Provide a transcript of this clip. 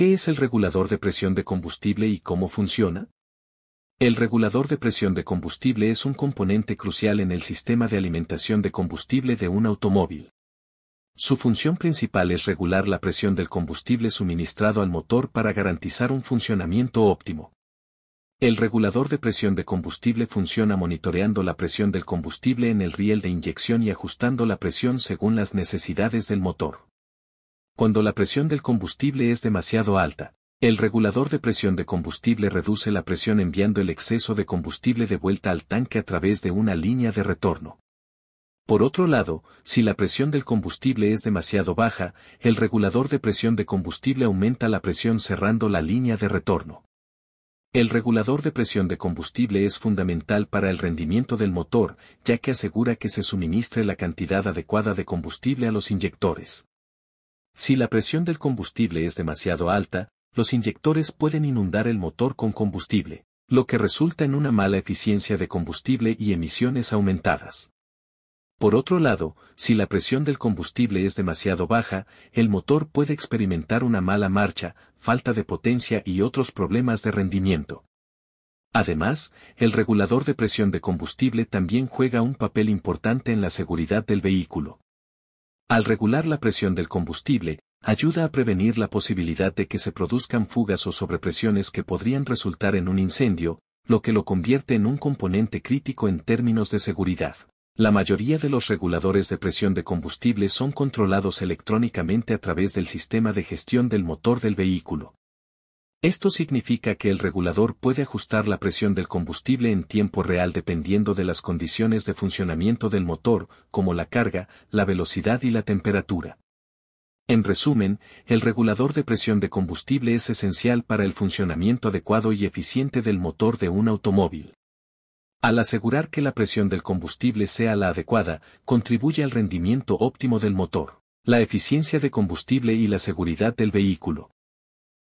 ¿Qué es el regulador de presión de combustible y cómo funciona? El regulador de presión de combustible es un componente crucial en el sistema de alimentación de combustible de un automóvil. Su función principal es regular la presión del combustible suministrado al motor para garantizar un funcionamiento óptimo. El regulador de presión de combustible funciona monitoreando la presión del combustible en el riel de inyección y ajustando la presión según las necesidades del motor. Cuando la presión del combustible es demasiado alta, el regulador de presión de combustible reduce la presión enviando el exceso de combustible de vuelta al tanque a través de una línea de retorno. Por otro lado, si la presión del combustible es demasiado baja, el regulador de presión de combustible aumenta la presión cerrando la línea de retorno. El regulador de presión de combustible es fundamental para el rendimiento del motor, ya que asegura que se suministre la cantidad adecuada de combustible a los inyectores. Si la presión del combustible es demasiado alta, los inyectores pueden inundar el motor con combustible, lo que resulta en una mala eficiencia de combustible y emisiones aumentadas. Por otro lado, si la presión del combustible es demasiado baja, el motor puede experimentar una mala marcha, falta de potencia y otros problemas de rendimiento. Además, el regulador de presión de combustible también juega un papel importante en la seguridad del vehículo. Al regular la presión del combustible, ayuda a prevenir la posibilidad de que se produzcan fugas o sobrepresiones que podrían resultar en un incendio, lo que lo convierte en un componente crítico en términos de seguridad. La mayoría de los reguladores de presión de combustible son controlados electrónicamente a través del sistema de gestión del motor del vehículo. Esto significa que el regulador puede ajustar la presión del combustible en tiempo real dependiendo de las condiciones de funcionamiento del motor, como la carga, la velocidad y la temperatura. En resumen, el regulador de presión de combustible es esencial para el funcionamiento adecuado y eficiente del motor de un automóvil. Al asegurar que la presión del combustible sea la adecuada, contribuye al rendimiento óptimo del motor, la eficiencia de combustible y la seguridad del vehículo.